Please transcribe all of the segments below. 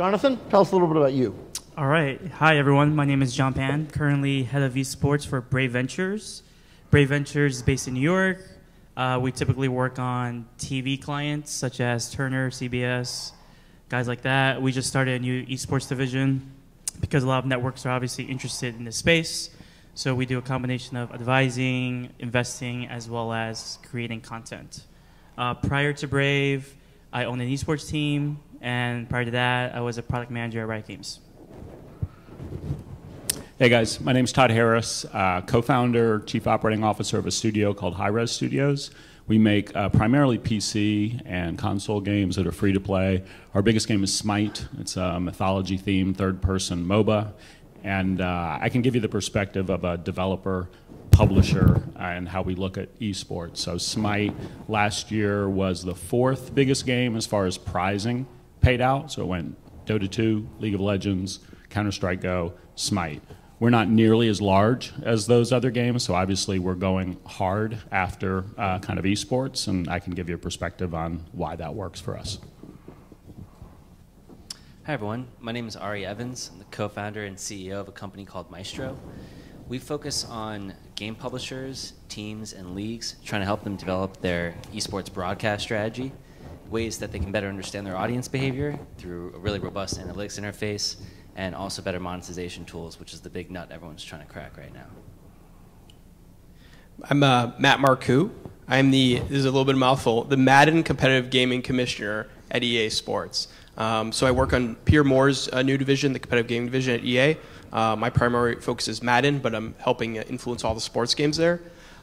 Jonathan, tell us a little bit about you. All right. Hi, everyone. My name is John Pan, currently head of esports for Brave Ventures. Brave Ventures is based in New York. Uh, we typically work on TV clients such as Turner, CBS, guys like that. We just started a new esports division because a lot of networks are obviously interested in this space. So we do a combination of advising, investing, as well as creating content. Uh, prior to Brave, I owned an esports team, and prior to that, I was a product manager at Riot Games. Hey guys, my name is Todd Harris, uh, co-founder, chief operating officer of a studio called Hi-Rez Studios. We make uh, primarily PC and console games that are free to play. Our biggest game is Smite. It's a mythology-themed third-person MOBA, and uh, I can give you the perspective of a developer, publisher, and how we look at esports. So Smite last year was the fourth biggest game as far as prizing paid out. So it went Dota 2, League of Legends, Counter Strike Go, Smite. We're not nearly as large as those other games, so obviously we're going hard after uh, kind of esports, and I can give you a perspective on why that works for us. Hi, everyone. My name is Ari Evans. I'm the co founder and CEO of a company called Maestro. We focus on game publishers, teams, and leagues, trying to help them develop their esports broadcast strategy, ways that they can better understand their audience behavior through a really robust analytics interface and also better monetization tools, which is the big nut everyone's trying to crack right now. I'm uh, Matt Marcou. I'm the, this is a little bit of mouthful, the Madden Competitive Gaming Commissioner at EA Sports. Um, so I work on Peter Moore's uh, new division, the competitive gaming division at EA. Uh, my primary focus is Madden, but I'm helping uh, influence all the sports games there.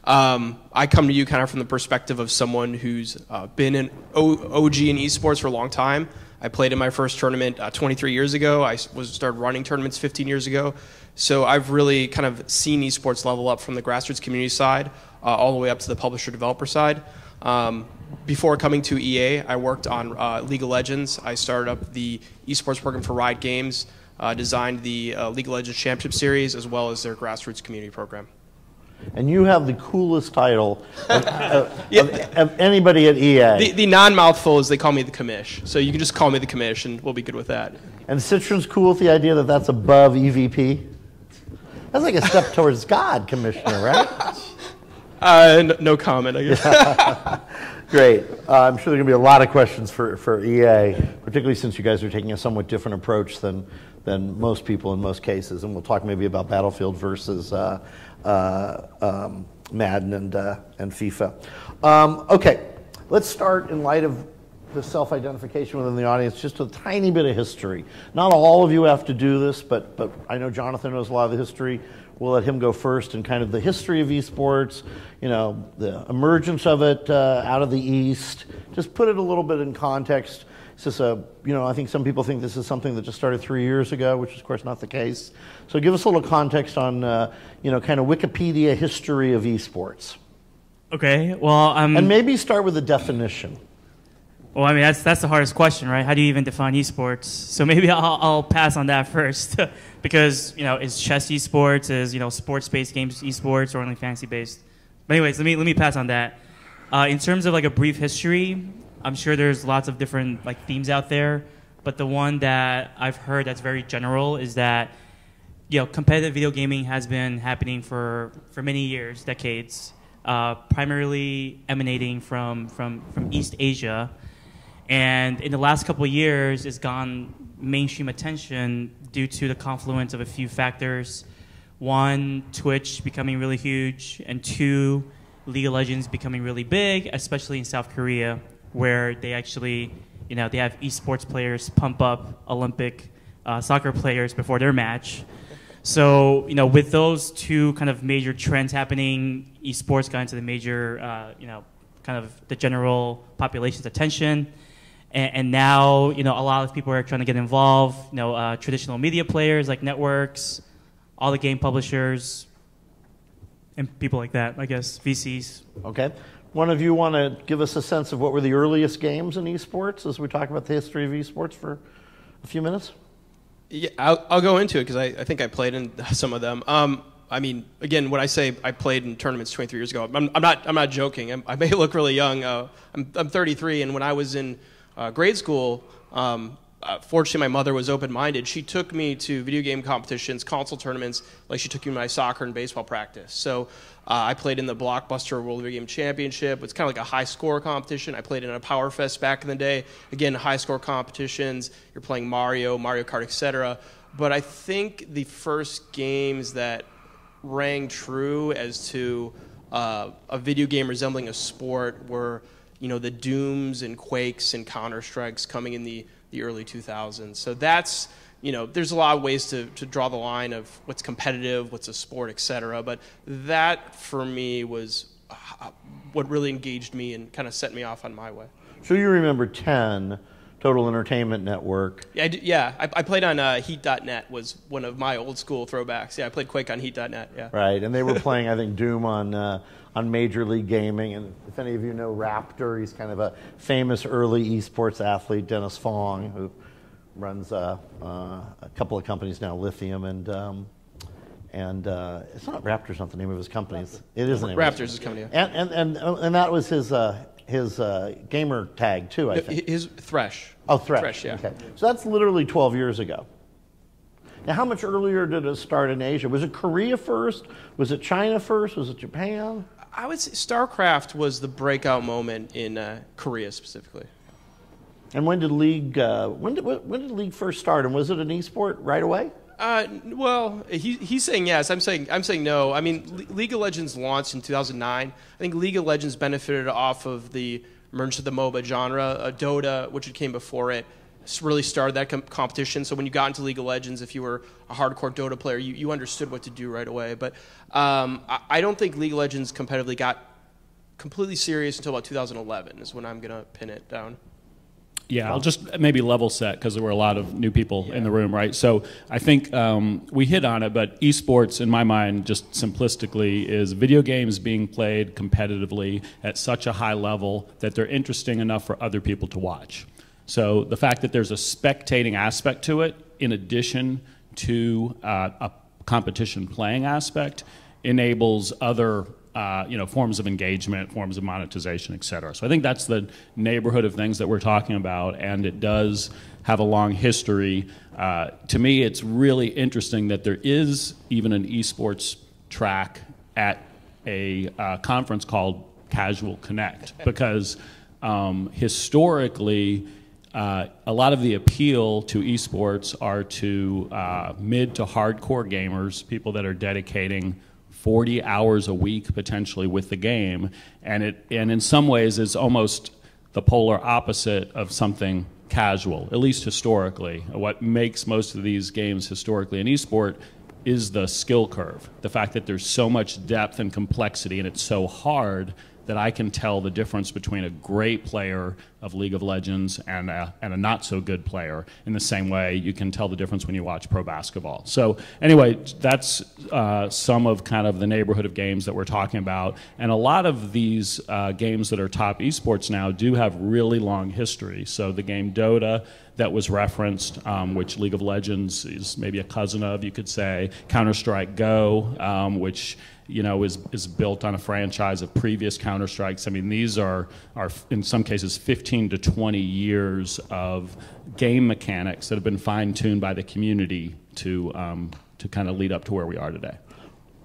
Um, I come to you kind of from the perspective of someone who's uh, been an OG in esports for a long time. I played in my first tournament uh, 23 years ago. I was started running tournaments 15 years ago. So I've really kind of seen esports level up from the grassroots community side uh, all the way up to the publisher developer side. Um, before coming to EA, I worked on uh, League of Legends. I started up the esports program for Riot Games, uh, designed the uh, League of Legends Championship Series, as well as their grassroots community program and you have the coolest title of, of, yeah. of, of anybody at EA. The, the non-mouthful is they call me the commish, so you can just call me the commish, and we'll be good with that. And Citron's cool with the idea that that's above EVP. That's like a step towards God, Commissioner, right? Uh, no, no, comment, I guess. Great. Uh, I'm sure there are going to be a lot of questions for, for EA, particularly since you guys are taking a somewhat different approach than, than most people in most cases. And we'll talk maybe about Battlefield versus uh, um, Madden and, uh, and FIFA. Um, okay, let's start in light of the self-identification within the audience, just a tiny bit of history. Not all of you have to do this, but, but I know Jonathan knows a lot of the history. We'll let him go first and kind of the history of esports, you know, the emergence of it uh, out of the East. Just put it a little bit in context is this a, you know, I think some people think this is something that just started three years ago, which is, of course, not the case. So give us a little context on, uh, you know, kind of Wikipedia history of esports. Okay, well, um, And maybe start with a definition. Well, I mean, that's, that's the hardest question, right? How do you even define esports? So maybe I'll, I'll pass on that first. because, you know, is chess esports? Is, you know, sports-based games esports or only fantasy-based? But anyways, let me, let me pass on that. Uh, in terms of like a brief history, I'm sure there's lots of different like themes out there, but the one that I've heard that's very general is that you know competitive video gaming has been happening for for many years, decades, uh, primarily emanating from from from East Asia, and in the last couple of years, it's gone mainstream attention due to the confluence of a few factors. One, Twitch becoming really huge, and two, League of Legends becoming really big, especially in South Korea where they actually, you know, they have esports players pump up Olympic uh, soccer players before their match. So, you know, with those two kind of major trends happening, esports got into the major, uh, you know, kind of the general population's attention. And, and, now, you know, a lot of people are trying to get involved. You know, uh, traditional media players like networks, all the game publishers, and people like that, I guess, VCs. Okay. One of you want to give us a sense of what were the earliest games in esports as we talk about the history of esports for a few minutes? Yeah, I'll, I'll go into it because I, I, think I played in some of them. Um, I mean, again, when I say I played in tournaments 23 years ago, I'm, I'm not, I'm not joking. I'm, i may look really young. Uh, I'm, I'm 33, and when I was in uh, grade school, um, uh, fortunately, my mother was open minded. She took me to video game competitions, console tournaments, like she took me to my soccer and baseball practice. So uh, I played in the Blockbuster World Video Game Championship. It's kind of like a high score competition. I played in a Power Fest back in the day. Again, high score competitions. You're playing Mario, Mario Kart, etc. But I think the first games that rang true as to uh, a video game resembling a sport were, you know, the Dooms and Quakes and Counter Strikes coming in the the early 2000s. So that's you know, there's a lot of ways to, to draw the line of what's competitive, what's a sport, et cetera. But that for me was uh, what really engaged me and kind of set me off on my way. So you remember 10, Total Entertainment Network. Yeah, I, yeah, I, I played on uh, Heat.net was one of my old school throwbacks. Yeah, I played Quake on Heat.net. Yeah. Right, and they were playing, I think, Doom on uh, on Major League Gaming. And if any of you know Raptor, he's kind of a famous early esports athlete, Dennis Fong, who runs uh, uh, a couple of companies now, Lithium and. Um, and uh, it's not Raptr's not the name of his company. It's, it is the name. Raptr's his company. And, and and and that was his uh, his uh, gamer tag too. I think his Thresh. Oh, Thresh. Thresh, yeah. Okay, so that's literally 12 years ago. Now, how much earlier did it start in Asia? Was it Korea first? Was it China first? Was it Japan? I would say StarCraft was the breakout moment in uh, Korea specifically. And when did League uh, when did when did League first start? And was it an esport right away? Uh, well, he, he's saying yes. I'm saying I'm saying no. I mean, Le- League of Legends launched in 2009. I think League of Legends benefited off of the emergence of the MOBA genre. Uh, Dota, which came before it, really started that com- competition. So when you got into League of Legends, if you were a hardcore Dota player, you, you understood what to do right away. But um, I, I don't think League of Legends competitively got completely serious until about 2011 is when I'm gonna pin it down. Yeah, I'll just maybe level set because there were a lot of new people yeah. in the room, right? So I think um, we hit on it, but esports, in my mind, just simplistically, is video games being played competitively at such a high level that they're interesting enough for other people to watch. So the fact that there's a spectating aspect to it, in addition to uh, a competition playing aspect, enables other uh, you know, forms of engagement, forms of monetization, et cetera. So I think that's the neighborhood of things that we're talking about, and it does have a long history. Uh, to me, it's really interesting that there is even an esports track at a uh, conference called Casual Connect because um, historically, uh, a lot of the appeal to esports are to uh, mid to hardcore gamers, people that are dedicating 40 hours a week potentially with the game, and it and in some ways is almost the polar opposite of something casual, at least historically. What makes most of these games historically an esport is the skill curve. The fact that there's so much depth and complexity and it's so hard that I can tell the difference between a great player of League of Legends and a, and a not so good player in the same way you can tell the difference when you watch pro basketball. So, anyway, that's uh, some of kind of the neighborhood of games that we're talking about. And a lot of these uh, games that are top esports now do have really long history. So, the game Dota that was referenced, um, which League of Legends is maybe a cousin of, you could say, Counter Strike Go, um, which you know, is, is built on a franchise of previous Counter Strikes. I mean, these are, are, in some cases, 15 to 20 years of game mechanics that have been fine tuned by the community to, um, to kind of lead up to where we are today.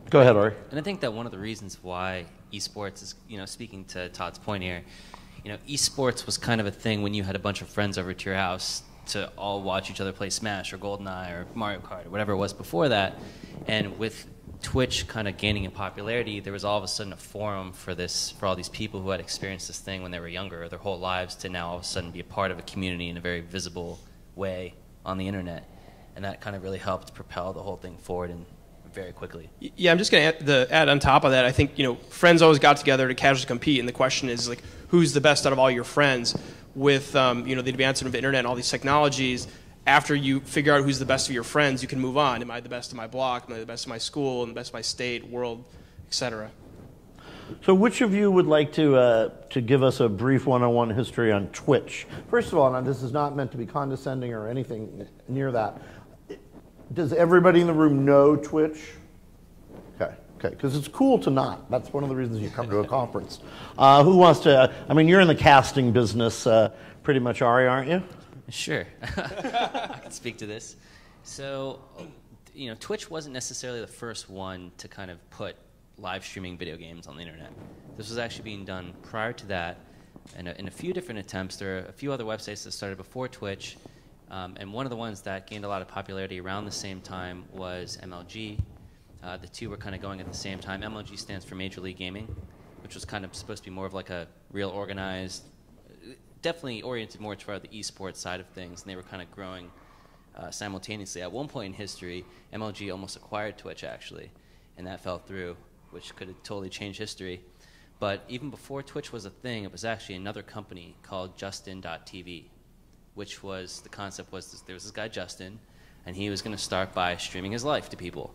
Go ahead, Ari. And I think that one of the reasons why esports is, you know, speaking to Todd's point here, you know, esports was kind of a thing when you had a bunch of friends over to your house to all watch each other play Smash or GoldenEye or Mario Kart or whatever it was before that. And with Twitch kind of gaining in popularity, there was all of a sudden a forum for this for all these people who had experienced this thing when they were younger, their whole lives, to now all of a sudden be a part of a community in a very visible way on the internet, and that kind of really helped propel the whole thing forward and very quickly. Yeah, I'm just going to add, on top of that. I think you know friends always got together to casually compete, and the question is like, who's the best out of all your friends? With um, you know the advancement of the internet and all these technologies, after you figure out who's the best of your friends, you can move on. Am I the best of my block? Am I the best of my school? And the best of my state, world, etc. So, which of you would like to uh, to give us a brief one-on-one history on Twitch? First of all, now this is not meant to be condescending or anything near that. Does everybody in the room know Twitch? Okay, okay, because it's cool to not. That's one of the reasons you come to a conference. Uh, who wants to? I mean, you're in the casting business, uh, pretty much, Ari, aren't you? Sure, I can speak to this. So, you know, Twitch wasn't necessarily the first one to kind of put live streaming video games on the internet. This was actually being done prior to that, in a, in a few different attempts. There are a few other websites that started before Twitch, um, and one of the ones that gained a lot of popularity around the same time was MLG. Uh, the two were kind of going at the same time. MLG stands for Major League Gaming, which was kind of supposed to be more of like a real organized, definitely oriented more toward the esports side of things, and they were kind of growing uh, simultaneously. At one point in history, MLG almost acquired Twitch actually, and that fell through, which could have totally changed history. But even before Twitch was a thing, it was actually another company called Justin.tv, which was the concept was this, there was this guy Justin, and he was going to start by streaming his life to people.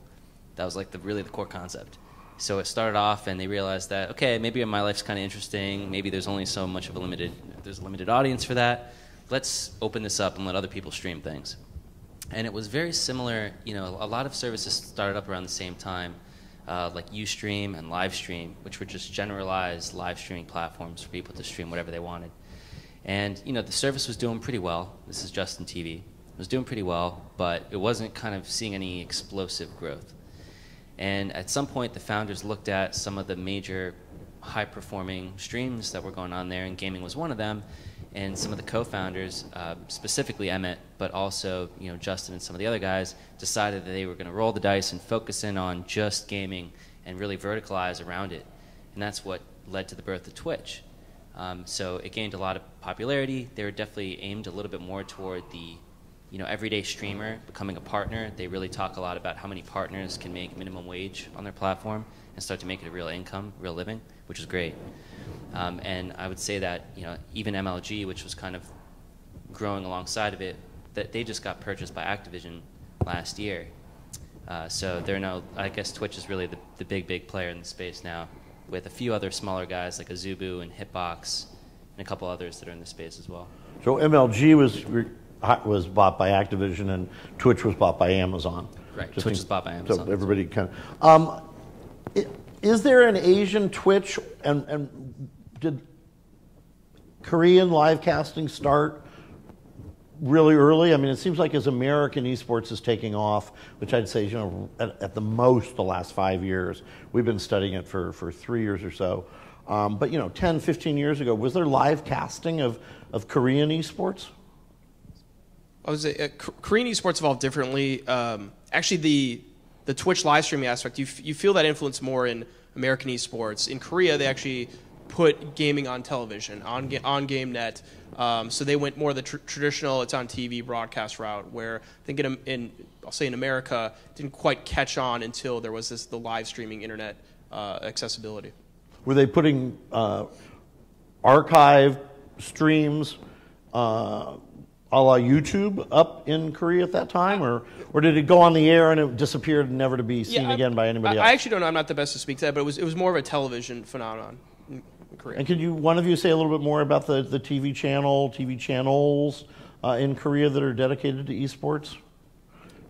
That was like the really the core concept. So it started off, and they realized that okay, maybe my life's kind of interesting. Maybe there's only so much of a limited there's a limited audience for that. Let's open this up and let other people stream things. And it was very similar. You know, a lot of services started up around the same time uh, like Ustream and Livestream, which were just generalized live streaming platforms for people to stream whatever they wanted. And you know, the service was doing pretty well. This is Justin TV. It was doing pretty well, but it wasn't kind of seeing any explosive growth. And at some point, the founders looked at some of the major high-performing streams that were going on there, and gaming was one of them. And some of the co-founders, uh, specifically Emmett, but also you know Justin and some of the other guys, decided that they were going to roll the dice and focus in on just gaming and really verticalize around it. And that's what led to the birth of Twitch. Um, so it gained a lot of popularity. They were definitely aimed a little bit more toward the you know, everyday streamer becoming a partner. They really talk a lot about how many partners can make minimum wage on their platform and start to make it a real income, real living, which is great. Um, and I would say that you know even MLG, which was kind of growing alongside of it, that they just got purchased by Activision last year. Uh, so they're now, I guess Twitch is really the, the big, big player in the space now, with a few other smaller guys like Azubu and Hitbox, and a couple others that are in the space as well. So MLG was was bought by Activision, and Twitch was bought by Amazon. Right. Just Twitch was bought by Amazon. So everybody kind of. Um, is there an Asian Twitch, and, and did Korean live casting start really early? I mean, it seems like as American esports is taking off, which I'd say, you know, at, at the most the last five years. We've been studying it for, for three years or so. Um, but, you know, 10, 15 years ago, was there live casting of, of Korean esports? I was uh, Korean esports evolved differently. Um, actually, the the Twitch live streaming aspect, you, you feel that influence more in American esports. In Korea, they actually put gaming on television, on, on GameNet. Um, so they went more the tr- traditional, it's on TV broadcast route, where I think in, in, I'll say in America, didn't quite catch on until there was this the live streaming internet uh, accessibility. Were they putting uh, archive streams uh, a la YouTube up in Korea at that time, or or did it go on the air and it disappeared, never to be seen yeah, again by anybody I, else? I actually don't know. I'm not the best to speak to that, but it was it was more of a television phenomenon in Korea. And could you one of you say a little bit more about the the TV channel, TV channels uh, in Korea that are dedicated to esports?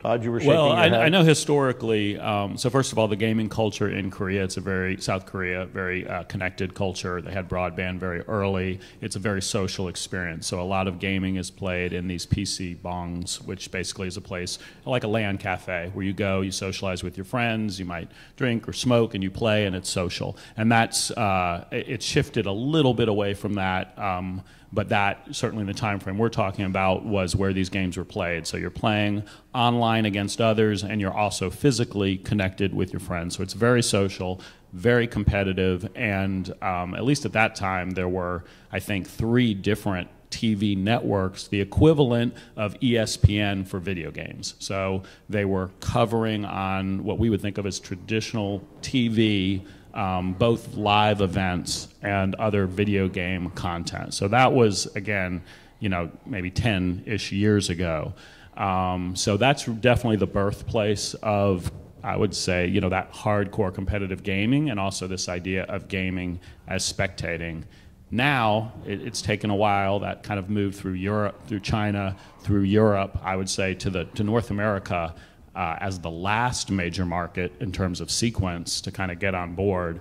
Todd, you were shaking well, I. I know historically. Um, so first of all, the gaming culture in Korea, it's a very South Korea, very uh, connected culture. They had broadband very early. It's a very social experience. So a lot of gaming is played in these PC bangs, which basically is a place like a LAN cafe where you go, you socialize with your friends, you might drink or smoke, and you play, and it's social. And that's uh, it shifted a little bit away from that. Um, but that certainly in the time frame we're talking about was where these games were played so you're playing online against others and you're also physically connected with your friends so it's very social very competitive and um, at least at that time there were i think three different TV networks, the equivalent of ESPN for video games. So they were covering on what we would think of as traditional TV um, both live events and other video game content. So that was, again, you know, maybe 10 ish years ago. Um, so that's definitely the birthplace of, I would say, you know, that hardcore competitive gaming and also this idea of gaming as spectating. Now it, it's taken a while. That kind of moved through Europe, through China, through Europe. I would say to the to North America uh, as the last major market in terms of sequence to kind of get on board.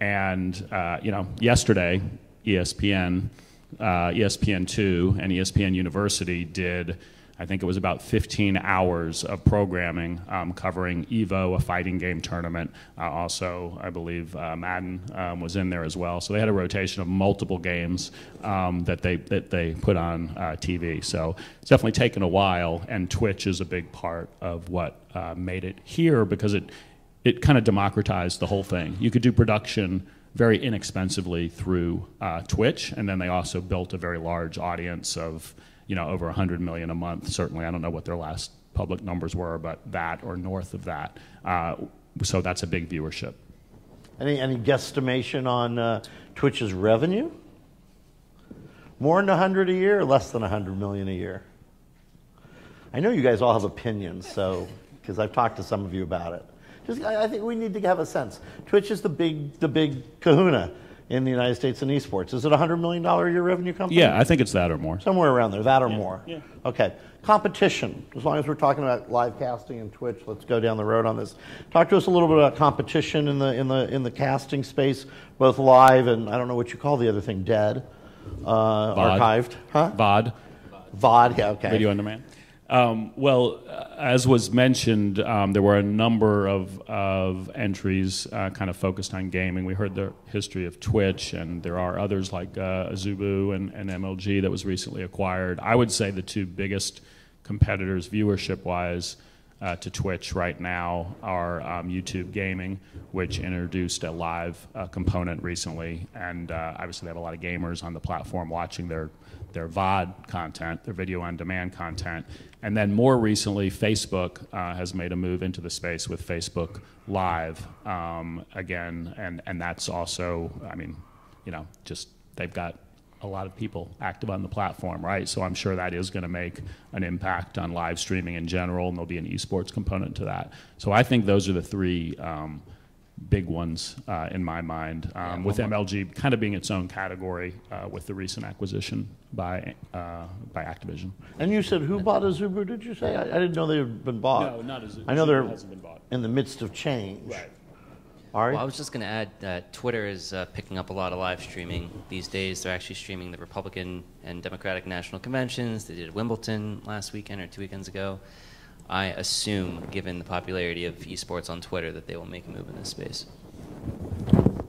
And uh, you know, yesterday ESPN uh, ESPN2 and ESPN University did I think it was about 15 hours of programming um, covering Evo, a fighting game tournament. Uh, also, I believe uh, Madden um, was in there as well. So they had a rotation of multiple games um, that they that they put on uh, TV. So it's definitely taken a while, and Twitch is a big part of what uh, made it here because it it kind of democratized the whole thing. You could do production very inexpensively through uh, Twitch, and then they also built a very large audience of you know, over 100 million a month. Certainly, I don't know what their last public numbers were, but that or north of that. Uh, so that's a big viewership. Any, any guesstimation on uh, Twitch's revenue? More than 100 a year or less than 100 million a year? I know you guys all have opinions, so, because I've talked to some of you about it. Just, I, I think we need to have a sense. Twitch is the big, the big kahuna in the United States in esports. Is it a $100 million a year revenue company? Yeah, I think it's that or more. Somewhere around there, that or yeah. more. Yeah. Okay. Competition. As long as we're talking about live casting and Twitch, let's go down the road on this. Talk to us a little bit about competition in the in the in the casting space, both live and I don't know what you call the other thing, dead, uh, archived, huh? VOD. VOD. Yeah. Okay. Video on demand. Um, well, as was mentioned, um, there were a number of, of entries uh, kind of focused on gaming. We heard the history of Twitch, and there are others like uh, Azubu and, and MLG that was recently acquired. I would say the two biggest competitors, viewership wise, uh, to Twitch right now are um, YouTube Gaming, which introduced a live uh, component recently, and uh, obviously they have a lot of gamers on the platform watching their their VOD content, their video on demand content. And then more recently, Facebook uh, has made a move into the space with Facebook Live um, again. And, and that's also, I mean, you know, just they've got a lot of people active on the platform, right? So I'm sure that is going to make an impact on live streaming in general, and there'll be an esports component to that. So I think those are the three. Um, big ones uh, in my mind, um, yeah, with MLG kind of being its own category uh, with the recent acquisition by uh, by Activision. And you said who bought Azubu? Did you say? I, I, didn't know they had been bought. No, not Azubu. I know they're in the midst of change. Right. Ari? Well, I was just going to add that Twitter is uh, picking up a lot of live streaming these days. They're actually streaming the Republican and Democratic national conventions. They did Wimbledon last weekend or two weekends ago. I assume, given the popularity of esports on Twitter, that they will make a move in this space.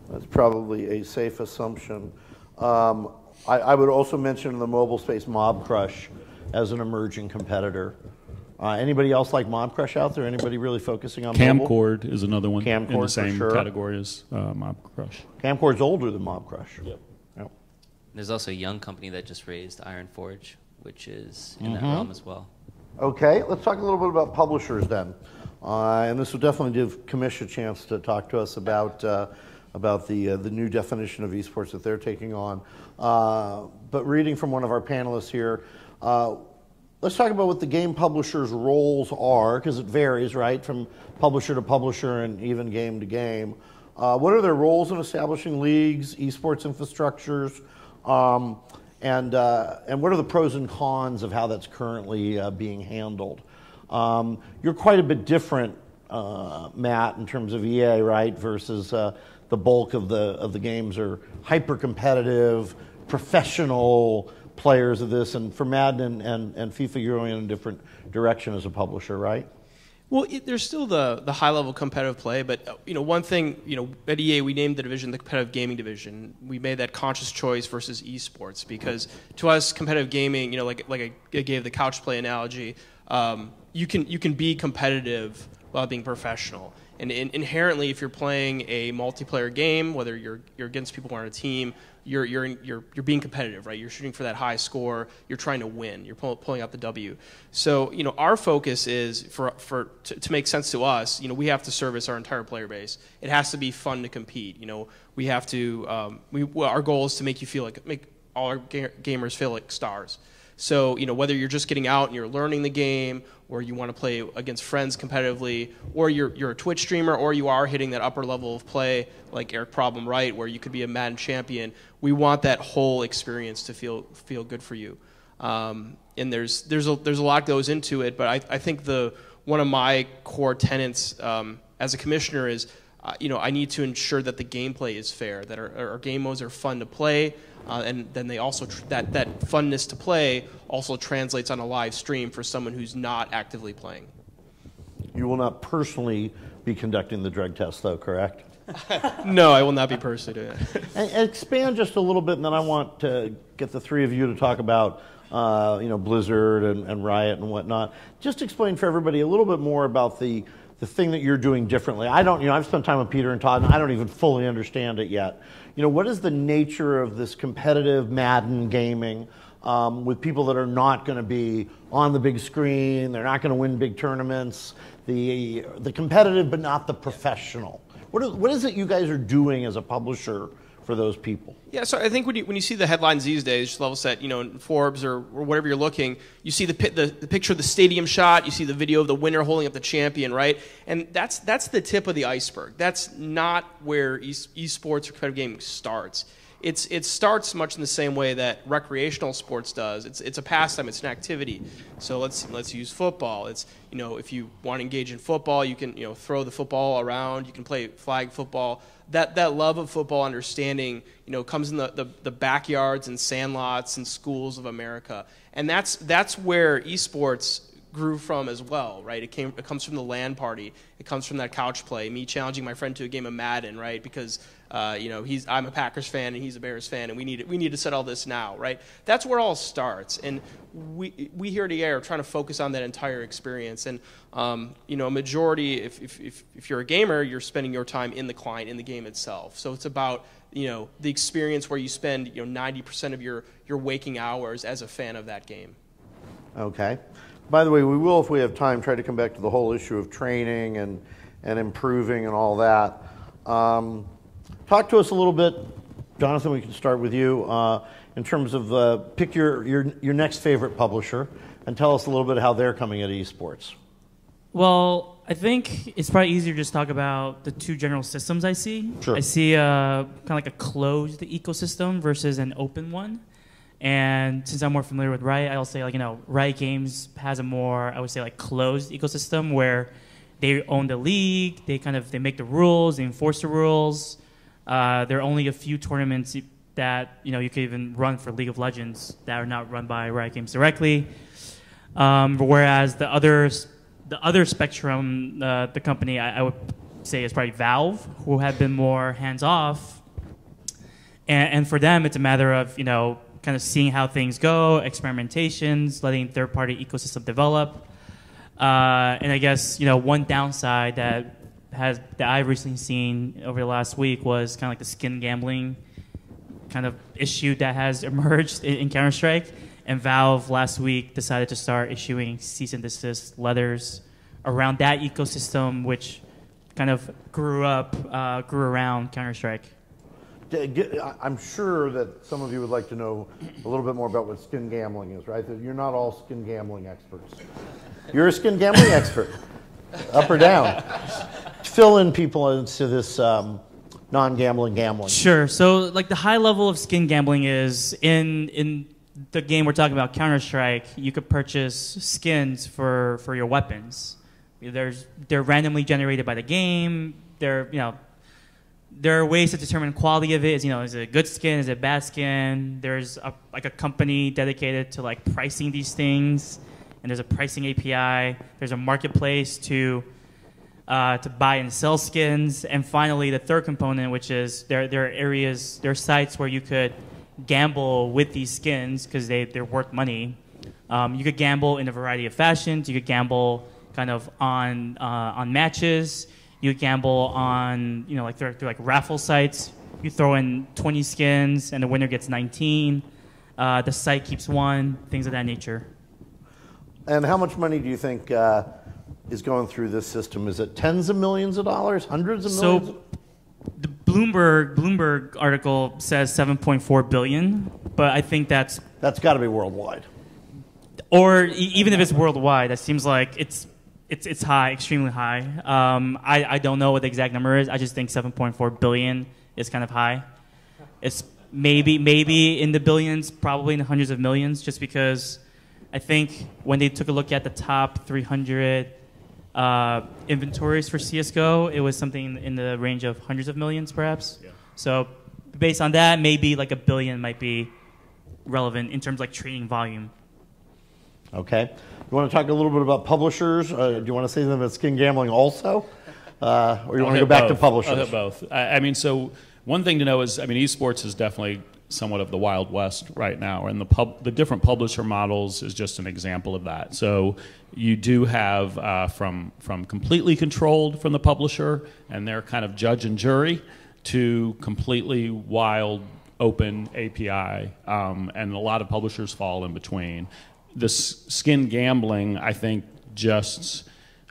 That's probably a safe assumption. Um, I, I, would also mention in the mobile space Mobcrush as an emerging competitor. Uh, anybody else like Mobcrush out there? Anybody really focusing on Kamcord is another one Kamcord in the same sure. category as uh, Mobcrush. Kamcord's older than Mobcrush. Yep. yep. There's also a young company that just raised Iron Forge, which is in mm-hmm. that realm as well. Okay, let's talk a little bit about publishers then. Uh, and this will definitely give Commish a chance to talk to us about, uh, about the, uh, the new definition of esports that they're taking on. Uh, but reading from one of our panelists here, uh, let's talk about what the game publishers' roles are, because it varies, right, from publisher to publisher and even game to game. Uh, what are their roles in establishing leagues, esports infrastructures? Um, and, uh, and what are the pros and cons of how that's currently uh, being handled? Um, you're quite a bit different, uh, Matt, in terms of EA, right, versus uh, the bulk of the, of the games are hyper competitive, professional players of this. And for Madden and, and, and FIFA, you're going in a different direction as a publisher, right? Well, it, there's still the the high level competitive play, but uh, you know one thing you know at EA we named the division the competitive gaming division. We made that conscious choice versus esports because to us competitive gaming, you know, like like I, gave the couch play analogy, um, you can you can be competitive while being professional. And in, inherently, if you're playing a multiplayer game, whether you're you're against people on a team you're, you're, you're, you're being competitive, right? You're shooting for that high score. You're trying to win. You're pull, pulling out the W. So, you know, our focus is for, for to, to, make sense to us, you know, we have to service our entire player base. It has to be fun to compete. You know, we have to, um, we, well, our goal is to make you feel like, make all our ga- gamers feel like stars. So, you know, whether you're just getting out and you're learning the game, or you want to play against friends competitively, or you're, you're a Twitch streamer, or you are hitting that upper level of play, like Eric Problem Wright, where you could be a Madden champion, we want that whole experience to feel, feel good for you. Um, and there's, there's, a, there's a lot goes into it, but I, I think the, one of my core tenets um, as a commissioner is uh, you know, I need to ensure that the gameplay is fair, that our, our game modes are fun to play, uh, and then they also tr- that that funness to play also translates on a live stream for someone who's not actively playing. You will not personally be conducting the drug test, though, correct? No, I will not be personally doing it. And, and expand just a little bit, and then I want to get the three of you to talk about, uh, you know, Blizzard and, and Riot and whatnot. Just explain for everybody a little bit more about the the thing that you're doing differently. I don't, you know, I've spent time with Peter and Todd, and I don't even fully understand it yet. You know, what is the nature of this competitive Madden gaming? Um, with people that are not going to be on the big screen, they're not going to win big tournaments. The the competitive, but not the professional. What is, what is it you guys are doing as a publisher for those people? Yeah, so I think when you, when you see the headlines these days, just level set, you know, in Forbes or, or whatever you're looking, you see the, the the picture of the stadium shot, you see the video of the winner holding up the champion, right? And that's that's the tip of the iceberg. That's not where e- esports or competitive gaming starts. It's it starts much in the same way that recreational sports does. It's it's a pastime. It's an activity. So let's let's use football. It's you know if you want to engage in football, you can you know throw the football around. You can play flag football that that love of football understanding you know comes in the, the, the backyards and sandlots and schools of America and that's that's where esports grew from as well right? It came it comes from the LAN party. It comes from that couch play. Me challenging my friend to a game of Madden right? Because uh, you know he's I'm a Packers fan and he's a Bears fan and we need we need to settle all this now right? That's where it all starts. And we we here at EA are trying to focus on that entire experience. And um, you know a majority if, if, if, if you're a gamer you're spending your time in the client in the game itself. So it's about you know the experience where you spend you know 90% of your your waking hours as a fan of that game. Okay. By the way, we will, if we have time, try to come back to the whole issue of training and, and improving and all that. Um, talk to us a little bit, Jonathan. We can start with you uh, in terms of uh, pick your, your your next favorite publisher and tell us a little bit how they're coming at esports. Well, I think it's probably easier to just talk about the two general systems I see. Sure. I see uh, kind of like a closed ecosystem versus an open one. And since I'm more familiar with Riot, I'll say like you know Riot Games has a more I would say like closed ecosystem where they own the league, they kind of they make the rules, they enforce the rules. Uh, there are only a few tournaments that you know you could even run for League of Legends that are not run by Riot Games directly. Um, whereas the others, the other spectrum, uh, the company I, I would say is probably Valve, who have been more hands off. And, and for them, it's a matter of you know kind of seeing how things go, experimentations, letting third party ecosystem develop. Uh, and I guess you know one downside that has that I've recently seen over the last week was kind of like the skin gambling kind of issue that has emerged in, in Counter Strike. And Valve last week decided to start issuing cease and desist letters around that ecosystem, which kind of grew up, uh, grew around Counter Strike. I- I'm sure that some of you would like to know a little bit more about what skin gambling is, right? You're not all skin gambling experts. You're a skin gambling expert, up or down. Fill in people into this um, non-gambling gambling. Sure. So, like the high level of skin gambling is in in the game we're talking about, Counter Strike. You could purchase skins for for your weapons. There's they're randomly generated by the game. They're you know there are ways to determine quality of it. Is you know is it a good skin? Is it a bad skin? There's a, like a company dedicated to like pricing these things, and there's a pricing API. There's a marketplace to uh, to buy and sell skins. And finally, the third component, which is there, there are areas, there are sites where you could gamble with these skins because they, they're worth money. Um, you could gamble in a variety of fashions. You could gamble kind of on, uh, on matches. You gamble on, you know, like through, through like raffle sites. You throw in 20 skins and the winner gets 19. Uh, the site keeps one, things of that nature. And how much money do you think uh, is going through this system? Is it tens of millions of dollars, hundreds of millions? So, the Bloomberg Bloomberg article says 7.4 billion, but I think that's That's got to be worldwide. or e- even if it's worldwide, that seems like it's it's it's high, extremely high. Um, I I don't know what the exact number is. I just think 7.4 billion is kind of high. It's maybe maybe in the billions, probably in the hundreds of millions, just because I think when they took a look at the top 300 uh, inventories for CS:GO, it was something in the range of hundreds of millions, perhaps. Yeah. So, based on that, maybe like a billion might be relevant in terms of like trading volume. Okay. You want to talk a little bit about publishers? Uh, do you want to say something about skin gambling also? Uh, or you want to go hit back to publishers? I'll hit both. I, I mean, so one thing to know is, I mean, esports is definitely somewhat of the wild west right now, and the pub, the different publisher models is just an example of that. So you do have uh, from from completely controlled from the publisher, and they're kind of judge and jury, to completely wild open API, um, and a lot of publishers fall in between. This skin gambling, I think, just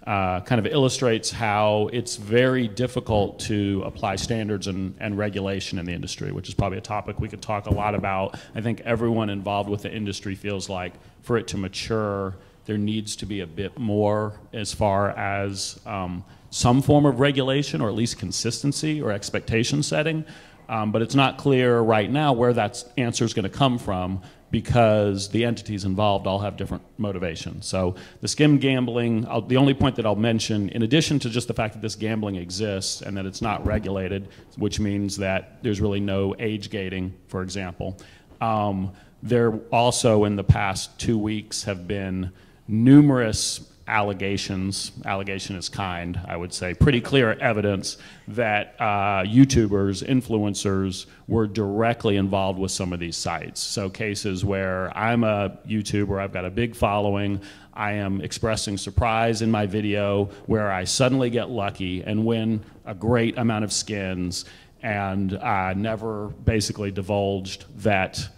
uh, kind of illustrates how it's very difficult to apply standards and, and regulation in the industry, which is probably a topic we could talk a lot about. I think everyone involved with the industry feels like for it to mature, there needs to be a bit more as far as um, some form of regulation or at least consistency or expectation setting. Um, but it's not clear right now where that answer is going to come from because the entities involved all have different motivations. So the skin gambling, I'll, the only point that I'll mention, in addition to just the fact that this gambling exists and that it's not regulated, which means that there's really no age gating, for example, um, there also in the past two weeks have been numerous allegations, allegation is kind, I would say, pretty clear evidence that uh, YouTubers, influencers were directly involved with some of these sites. So cases where I'm a YouTuber, I've got a big following, I am expressing surprise in my video where I suddenly get lucky and win a great amount of skins and I never basically divulged that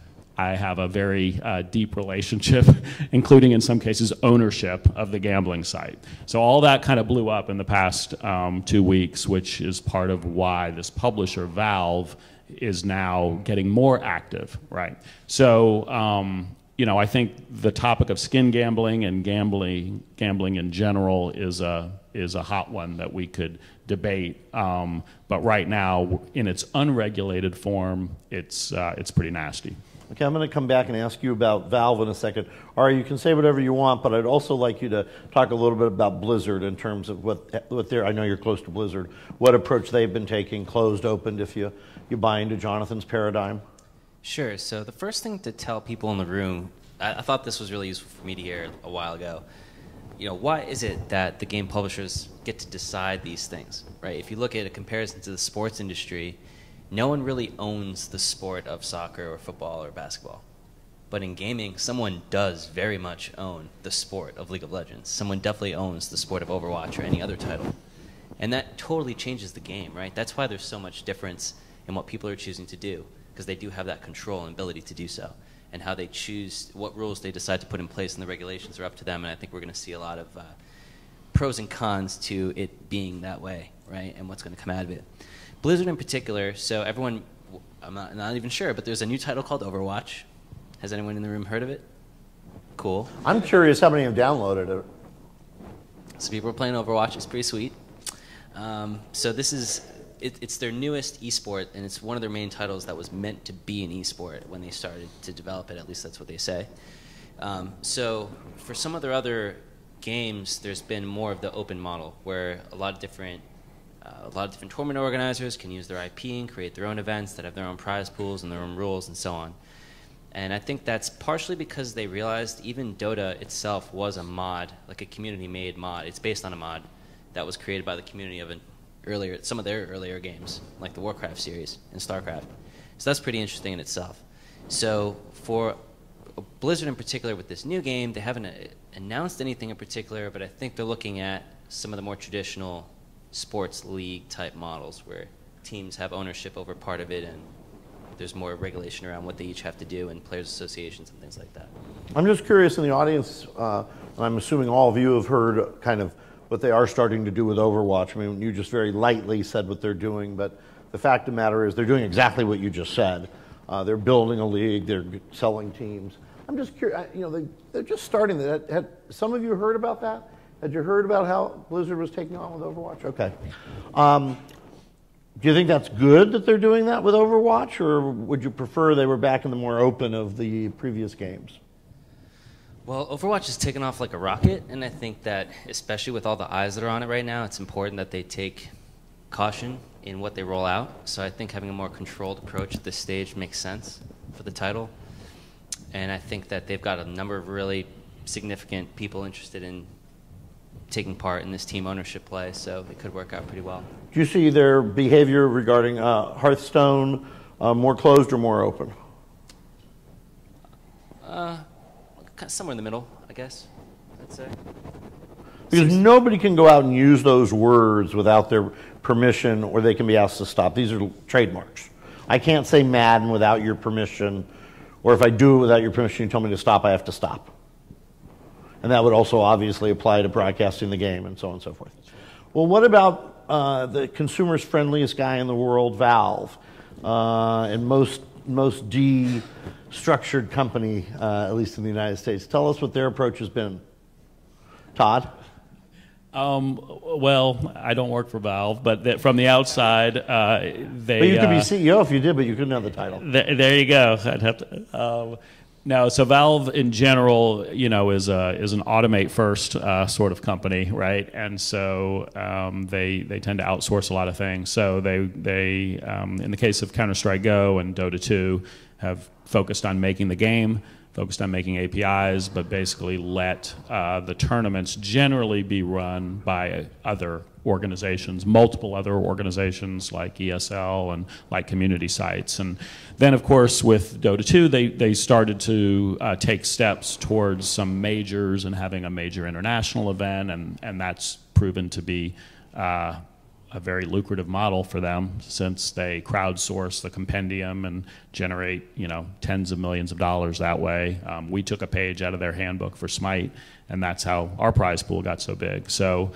I have a very uh, deep relationship, including in some cases ownership of the gambling site. So all that kind of blew up in the past um, two weeks, which is part of why this publisher, Valve, is now getting more active, right? So, um, you know, I think the topic of skin gambling and gambling, gambling in general, is a is a hot one that we could debate. Um, but right now, in its unregulated form, it's uh, it's pretty nasty. Okay, I'm going to come back and ask you about Valve in a second. Ari, you can say whatever you want, but I'd also like you to talk a little bit about Blizzard in terms of what, what they're, I know you're close to Blizzard, what approach they've been taking, closed, opened, if you, you buy into Jonathan's paradigm. Sure. So the first thing to tell people in the room, I, I thought this was really useful for me to hear a while ago. You know, why is it that the game publishers get to decide these things, right? If you look at a comparison to the sports industry, no one really owns the sport of soccer or football or basketball. But in gaming, someone does very much own the sport of League of Legends. Someone definitely owns the sport of Overwatch or any other title. And that totally changes the game, right? That's why there's so much difference in what people are choosing to do, because they do have that control and ability to do so. And how they choose, what rules they decide to put in place and the regulations are up to them. And I think we're going to see a lot of uh, pros and cons to it being that way, right? And what's going to come out of it. Blizzard in particular, so everyone, I'm not, not even sure, but there's a new title called Overwatch. Has anyone in the room heard of it? Cool. I'm curious how many have downloaded it. So people are playing Overwatch. It's pretty sweet. Um, so this is it, it's their newest esport, and it's one of their main titles that was meant to be an esport when they started to develop it. At least that's what they say. Um, so for some of their other games, there's been more of the open model, where a lot of different uh, a lot of different tournament organizers can use their IP and create their own events that have their own prize pools and their own rules and so on. And I think that's partially because they realized even Dota itself was a mod, like a community-made mod. It's based on a mod that was created by the community of an earlier, some of their earlier games, like the Warcraft series and StarCraft. So that's pretty interesting in itself. So for Blizzard in particular, with this new game, they haven't uh, announced anything in particular, but I think they're looking at some of the more traditional sports league type models where teams have ownership over part of it and there's more regulation around what they each have to do and players associations and things like that. I'm just curious in the audience, uh, and I'm assuming all of you have heard kind of what they are starting to do with Overwatch. I mean, you just very lightly said what they're doing, but the fact of the matter is they're doing exactly what you just said. Uh, they're building a league, they're selling teams. I'm just curious, you know, they, they're just starting that. Had some of you heard about that? Had you heard about how Blizzard was taking on with Overwatch? Okay. Um, do you think that's good that they're doing that with Overwatch, or would you prefer they were back in the more open of the previous games? Well, Overwatch is taking off like a rocket, and I think that, especially with all the eyes that are on it right now, it's important that they take caution in what they roll out. So I think having a more controlled approach at this stage makes sense for the title. And I think that they've got a number of really significant people interested in taking part in this team ownership play, so it could work out pretty well. Do you see their behavior regarding uh, Hearthstone uh, more closed or more open? Uh, somewhere in the middle, I guess. I'd say. Because nobody can go out and use those words without their permission, or they can be asked to stop. These are trademarks. I can't say Madden without your permission, or if I do it without your permission, you tell me to stop, I have to stop. And that would also obviously apply to broadcasting the game and so on and so forth. Well, what about uh, the consumer's friendliest guy in the world, Valve, uh, and most most D-structured company, uh, at least in the United States? Tell us what their approach has been. Todd. Um, well, I don't work for Valve, but that from the outside, uh, they. But you could be uh, CEO if you did, but you couldn't have the title. There, there you go. I'd have to. Um, no, so Valve in general, you know, is a, is an automate first uh, sort of company, right? And so um, they they tend to outsource a lot of things. So they they um, in the case of Counter Strike Go and Dota 2 have focused on making the game focused on making APIs, but basically let uh, the tournaments generally be run by other organizations, multiple other organizations like ESL and like community sites. And then, of course, with Dota 2, they, they started to uh, take steps towards some majors and having a major international event, and, and that's proven to be uh, a very lucrative model for them since they crowdsource the compendium and generate you know tens of millions of dollars that way. Um, we took a page out of their handbook for Smite, and that's how our prize pool got so big. So.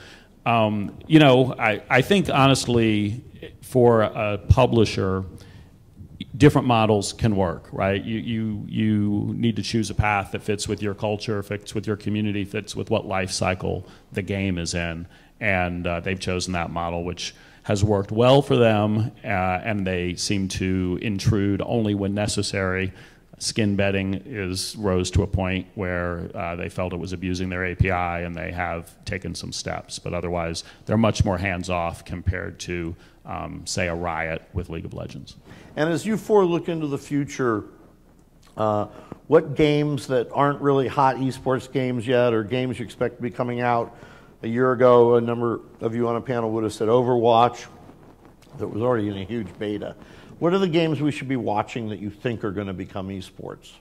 Um, you know, I, I think honestly, for a publisher, different models can work, right? You, you, you need to choose a path that fits with your culture, fits with your community, fits with what life cycle the game is in and uh, they've chosen that model, which has worked well for them, uh, and they seem to intrude only when necessary. Skin betting is rose to a point where uh, they felt it was abusing their API, and they have taken some steps. But otherwise, they're much more hands off compared to, um, say, a Riot with League of Legends. And as you four look into the future, uh, what games that aren't really hot esports games yet, or games you expect to be coming out? A year ago, a number of you on a panel would have said Overwatch, that was already in a huge beta. What are the games we should be watching that you think are going to become esports?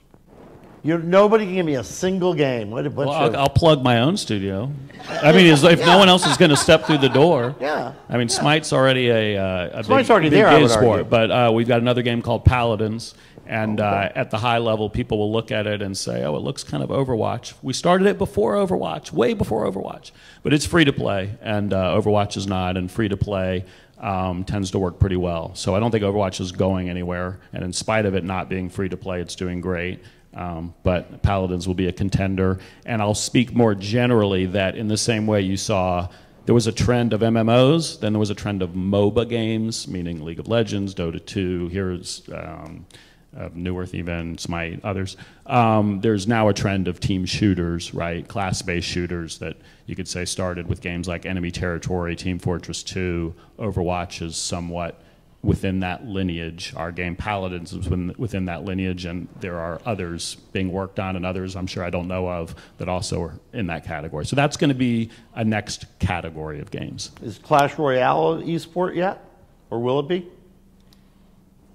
You, nobody can give me a single game. What, well, I'll, I'll, plug my own studio. I mean, if yeah. no one else is going to step through the door. Yeah. I mean, yeah. Smite's already a, uh, a Smite's big, already big there, game sport, but uh, we've got another game called Paladins. And uh, at the high level, people will look at it and say, oh, it looks kind of Overwatch. We started it before Overwatch, way before Overwatch. But it's free to play, and uh, Overwatch is not, and free to play um, tends to work pretty well. So I don't think Overwatch is going anywhere. And in spite of it not being free to play, it's doing great. Um, but Paladins will be a contender. And I'll speak more generally that in the same way you saw there was a trend of MMOs, then there was a trend of MOBA games, meaning League of Legends, Dota 2. Here's. Um, of Newerth, even Smite, others. Um, there's now a trend of team shooters, right? Class-based shooters that you could say started with games like Enemy Territory, Team Fortress 2. Overwatch is somewhat within that lineage. Our game Paladins is within, within that lineage, and there are others being worked on, and others I'm sure I don't know of that also are in that category. So that's going to be a next category of games. Is Clash Royale esport yet, or will it be?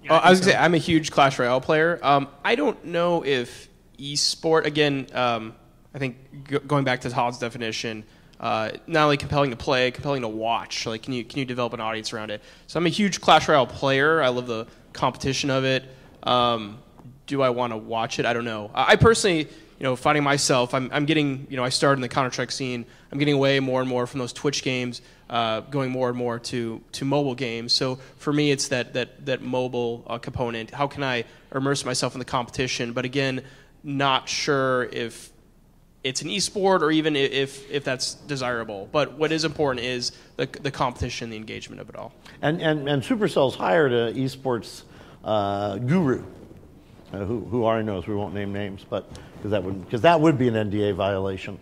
Yeah, I, I was so. gonna say I'm a huge Clash Royale player. Um, I don't know if esport again. Um, I think g- going back to Todd's definition, uh, not only compelling to play, compelling to watch. Like, can you can you develop an audience around it? So I'm a huge Clash Royale player. I love the competition of it. Um, do I want to watch it? I don't know. I, I personally, you know, finding myself, I'm, I'm getting, you know, I started in the Counter Strike scene. I'm getting away more and more from those Twitch games uh, going more and more to, to mobile games. So for me, it's that that that mobile uh, component. How can I immerse myself in the competition? But again, not sure if it's an esport or even if if that's desirable. But what is important is the the competition, the engagement of it all. And and and Supercell's hired an esports uh, guru uh, who, who already knows, we won't name names, but because that would because that would be an NDA violation.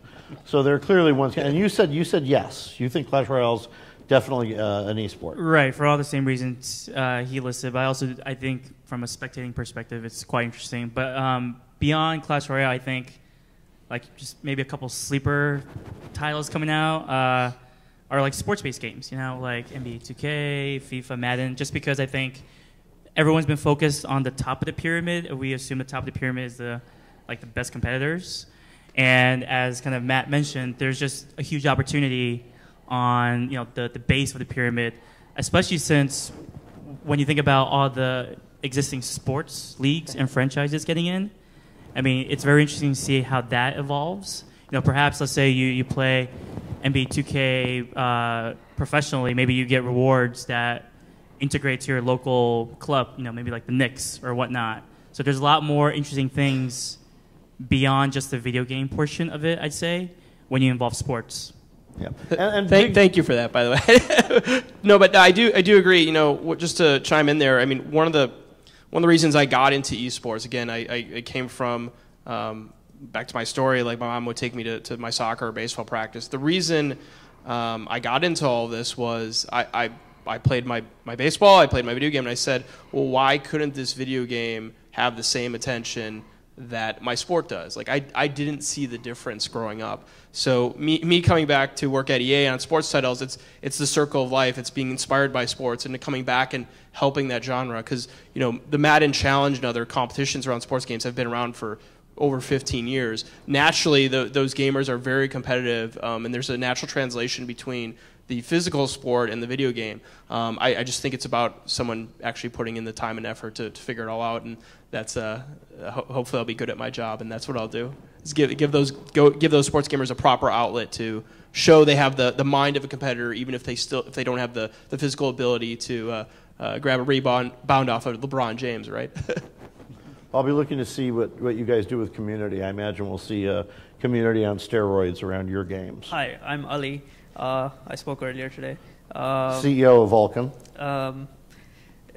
So there are clearly ones. And you said you said yes. You think Clash Royale's definitely uh, an esport. Right, for all the same reasons uh, he listed. But I also I think from a spectating perspective, it's quite interesting. But um, beyond Clash Royale, I think like just maybe a couple sleeper titles coming out uh, are like sports-based games. You know, like NBA 2K, FIFA, Madden. Just because I think everyone's been focused on the top of the pyramid. We assume the top of the pyramid is the like the best competitors. And as kind of Matt mentioned, there's just a huge opportunity on you know the, the base of the pyramid, especially since when you think about all the existing sports leagues and franchises getting in, I mean it's very interesting to see how that evolves. You know, perhaps let's say you, you play NBA 2K uh, professionally, maybe you get rewards that integrate to your local club. You know, maybe like the Knicks or whatnot. So there's a lot more interesting things beyond just the video game portion of it. I'd say when you involve sports. Yeah. And, and Thank, big- thank you for that, by the way. no, but I do I do agree. You know, just to chime in there. I mean, one of the one of the reasons I got into esports again, I, I, I came from um, back to my story. Like my mom would take me to, to my soccer or baseball practice. The reason um, I got into all this was I, I I played my, my baseball, I played my video game, and I said, well, why couldn't this video game have the same attention that my sport does? Like, I, I didn't see the difference growing up. So, me, me coming back to work at EA on sports titles, it's, it's the circle of life. It's being inspired by sports and coming back and helping that genre. Because, you know, the Madden Challenge and other competitions around sports games have been around for over 15 years. Naturally, the, those gamers are very competitive, um, and there's a natural translation between the physical sport and the video game. Um, I, I, just think it's about someone actually putting in the time and effort to, to figure it all out, and that's uh, ho- hopefully I'll be good at my job, and that's what I'll do. Is give give those go, give those sports gamers a proper outlet to show they have the, the mind of a competitor, even if they still if they don't have the, the physical ability to uh, uh, grab a rebound bound off of LeBron James, right? I'll be looking to see what, what you guys do with community. I imagine we'll see a community on steroids around your games. Hi, I'm Ali. Uh, I spoke earlier today. Uh, CEO of Vulcan. um,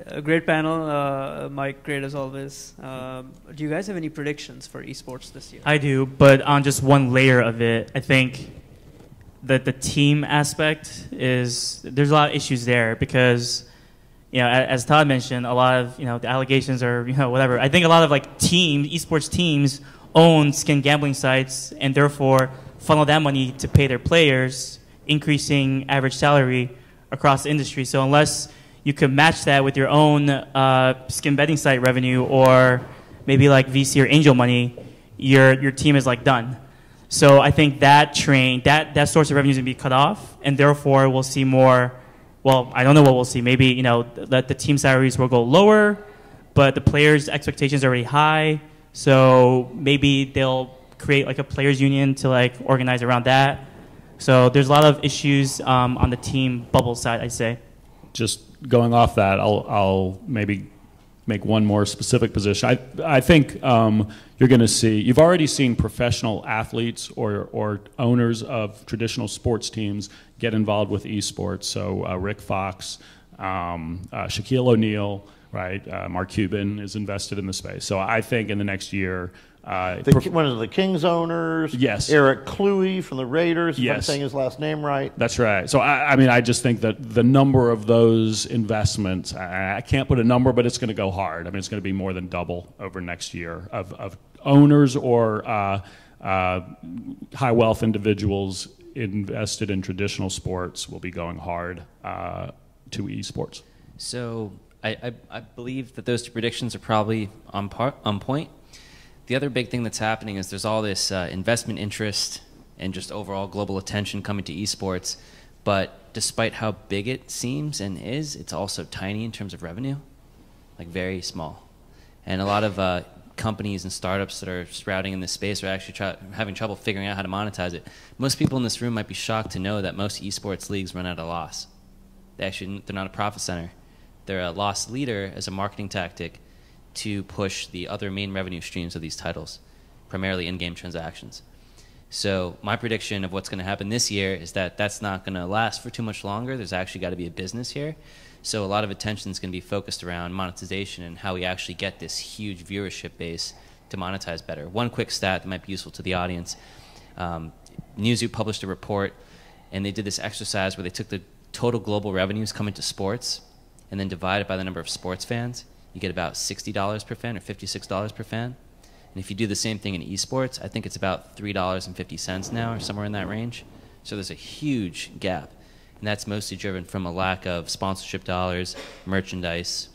a great panel, uh, Mike. Great as always. Um, do you guys have any predictions for esports this year? I do, but on just one layer of it, I think that the team aspect is there's a lot of issues there because you know as Todd mentioned, a lot of you know the allegations are you know whatever. I think a lot of like team esports teams own skin gambling sites and therefore funnel that money to pay their players, increasing average salary across the industry. So unless you could match that with your own uh, skin betting site revenue or maybe like VC or angel money, your your team is like done. So I think that train, that that source of revenue is going to be cut off, and therefore we'll see more. Well, I don't know what we'll see. Maybe you know that the team salaries will go lower, but the players' expectations are already high. So maybe they'll create like a players' union to like organize around that. So there's a lot of issues um, on the team bubble side, I'd say. just going off that, I'll, I'll maybe make one more specific position. I, I think um, you're going to see, you've already seen professional athletes or, or owners of traditional sports teams get involved with esports. So uh, Rick Fox, um, uh, Shaquille O'Neal, right? Uh, Mark Cuban is invested in the space. So I think in the next year, uh, The, one of the Kings owners. Yes. Eric Cluey from the Raiders. If I'm Yes. saying his last name right. That's right. So I, I mean, I just think that the number of those investments, I, I can't put a number, but it's going to go hard. I mean, it's going to be more than double over next year of, of owners or uh, uh, high wealth individuals invested in traditional sports will be going hard uh, to esports. So I, I, I believe that those two predictions are probably on, par, on point. The other big thing that's happening is there's all this uh, investment interest and just overall global attention coming to esports. But despite how big it seems and is, it's also tiny in terms of revenue, like very small. And a lot of uh, companies and startups that are sprouting in this space are actually try- having trouble figuring out how to monetize it. Most people in this room might be shocked to know that most esports leagues run at a loss. They actually they're not a profit center. They're a loss leader as a marketing tactic to push the other main revenue streams of these titles, primarily in-game transactions. So my prediction of what's going to happen this year is that that's not going to last for too much longer. There's actually got to be a business here. So a lot of attention is going to be focused around monetization and how we actually get this huge viewership base to monetize better. One quick stat that might be useful to the audience: um, published a report, and they did this exercise where they took the total global revenues coming to sports, and then divided by the number of sports fans. You get about sixty dollars per fan or fifty-six dollars per fan. And if you do the same thing in esports, I think it's about three dollars and fifty cents now, or somewhere in that range. So there's a huge gap and that's mostly driven from a lack of sponsorship dollars, merchandise,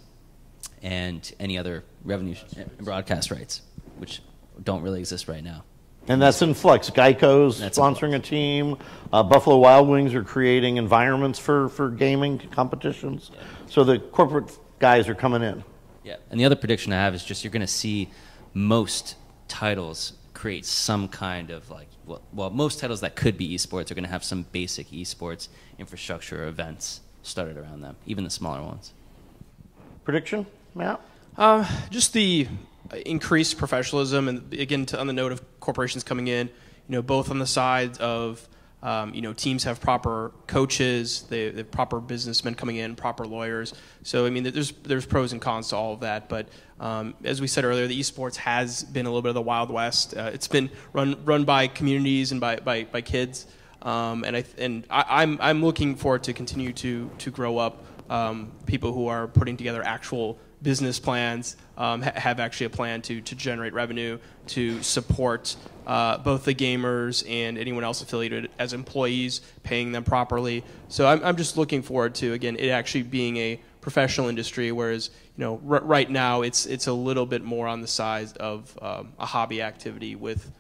and any other revenue broadcast rights, which don't really exist right now. And that's in flux. Geico's That's in sponsoring a team. Uh, Buffalo Wild Wings are creating environments for, for gaming competitions. So the corporate guys are coming in. Yeah. And the other prediction I have is just you're going to see most titles create some kind of like well, well, most titles that could be esports are going to have some basic esports infrastructure or events started around them, even the smaller ones. Prediction, Matt? Um, just the increased professionalism, and again, to, on the note of corporations coming in, you know, both on the side of um, you know, teams have proper coaches, they, they have proper businessmen coming in, proper lawyers. So I mean, there's there's pros and cons to all of that. But um, as we said earlier, the esports has been a little bit of the wild west. Uh, it's been run run by communities and by by, by kids. Um, and I and I, am I'm, I'm looking forward to continue to to grow up um, people who are putting together actual business plans, um, ha- have actually a plan to to generate revenue, to support uh, both the gamers and anyone else affiliated as employees, paying them properly. So I'm I'm just looking forward to again it actually being a professional industry, whereas you know r- right now it's it's a little bit more on the size of um, a hobby activity with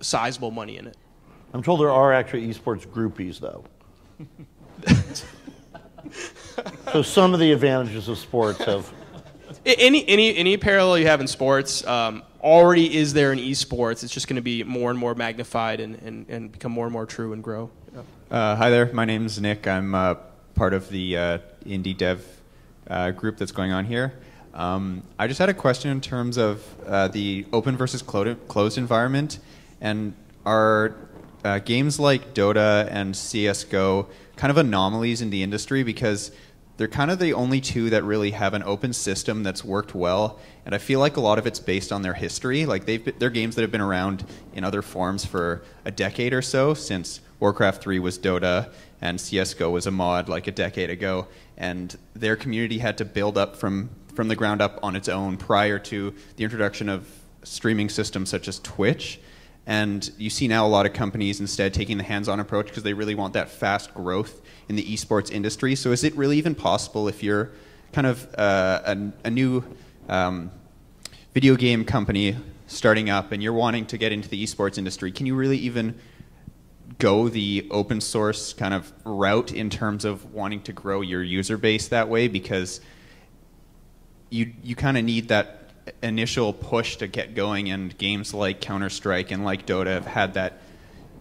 sizable money in it. I'm told there are actually esports groupies, though. so some of the advantages of sports have. Any any any parallel you have in sports um, already is there in esports. It's just going to be more and more magnified and, and, and become more and more true and grow. Uh, hi there, my name's Nick. I'm uh, part of the uh, indie dev uh, group that's going on here. Um, I just had a question in terms of uh, the open versus closed environment, and are uh, games like Dota and CS:GO kind of anomalies in the industry because they're kind of the only two that really have an open system that's worked well. And I feel like a lot of it's based on their history. Like they've been, they're games that have been around in other forms for a decade or so since Warcraft 3 was Dota and CS:GO was a mod like a decade ago. And their community had to build up from from the ground up on its own prior to the introduction of streaming systems such as Twitch. And you see now a lot of companies instead taking the hands-on approach because they really want that fast growth in the esports industry. So is it really even possible if you're kind of uh, a, a, new um, video game company starting up and you're wanting to get into the esports industry, can you really even go the open source kind of route in terms of wanting to grow your user base that way? Because you you kind of need that initial push to get going, and games like Counter Strike and like Dota have had that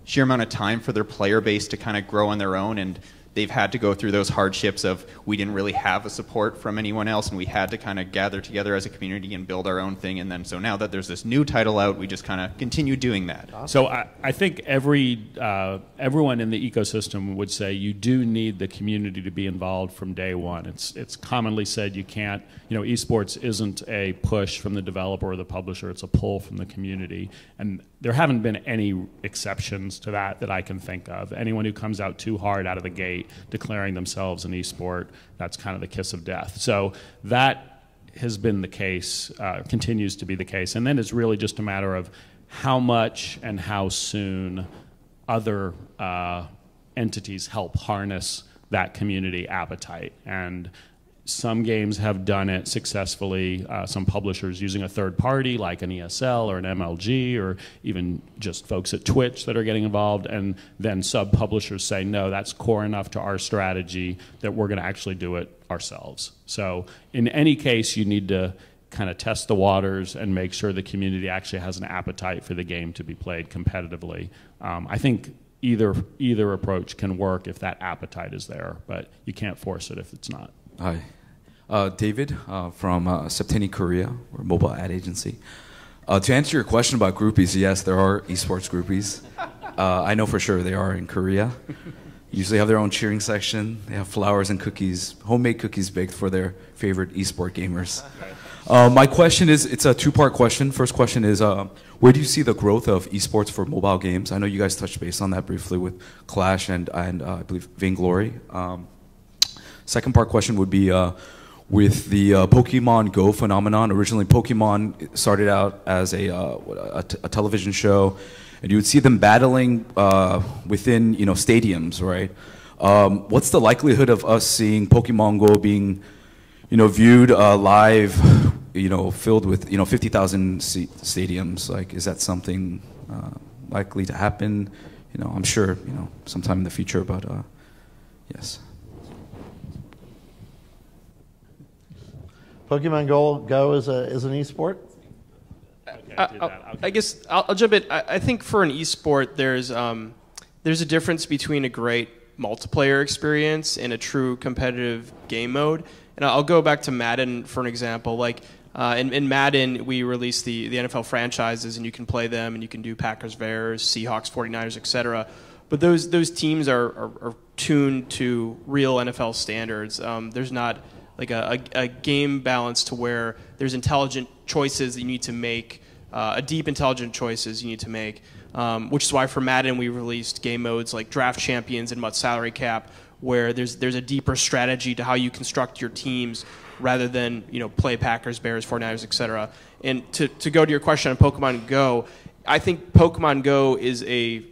sheer amount of time for their player base to kind of grow on their own and they've had to go through those hardships of we didn't really have a support from anyone else and we had to kind of gather together as a community and build our own thing and then so now that there's this new title out we just kind of continue doing that. So i, I think every uh, everyone in the ecosystem would say you do need the community to be involved from day one. It's it's commonly said you can't you know esports isn't a push from the developer or the publisher it's a pull from the community. And there haven't been any exceptions to that that I can think of. Anyone who comes out too hard out of the gate declaring themselves an esport, that's kind of the kiss of death. So that has been the case, uh, continues to be the case. And then it's really just a matter of how much and how soon other uh, entities help harness that community appetite. And some games have done it successfully. Uh, some publishers using a third party, like an ESL or an MLG, or even just folks at Twitch that are getting involved. And then sub publishers say, no, that's core enough to our strategy that we're going to actually do it ourselves. So, in any case, you need to kind of test the waters and make sure the community actually has an appetite for the game to be played competitively. Um, I think either either approach can work if that appetite is there, but you can't force it if it's not. Hi, uh, David uh, from uh, Septeni Korea, or mobile ad agency. Uh, to answer your question about groupies, yes, there are esports groupies. Uh, I know for sure they are in Korea. Usually have their own cheering section. They have flowers and cookies, homemade cookies baked for their favorite esport gamers. Uh, my question is, it's a two-part question. First question is, uh, where do you see the growth of esports for mobile games? I know you guys touched base on that briefly with Clash and, and I believe Vainglory. Um, second part question would be, with the uh, Pokemon Go phenomenon. Originally, Pokemon started out as a, uh, a, television show, and you would see them battling uh, within you know stadiums, right? Um, what's the likelihood of us seeing Pokemon Go being you know viewed uh, live, you know, filled with you know 50,000 stadiums? Like, is that something uh, likely to happen? You know, I'm sure you know sometime in the future, but uh, yes. Pokemon Go, Go is, a, is an esport? I, I, guess I'll, I'll, jump in. I, I, think for an esport, there's um, there's a difference between a great multiplayer experience and a true competitive game mode. And I'll go back to Madden for an example. Like uh, in, in, Madden, we release the, the NFL franchises, and you can play them, and you can do Packers, Bears, Seahawks, 49ers, etc. But those those teams are, are, are, tuned to real NFL standards. Um, there's not like a, a, a, game balance to where there's intelligent choices that you need to make, uh, a deep intelligent choices you need to make. Um, which is why for Madden we released game modes like Draft Champions and MUT Salary Cap, where there's there's a deeper strategy to how you construct your teams rather than you know play Packers, Bears, 49ers, etc. And to, to go to your question on Pokemon Go, I think Pokemon Go is a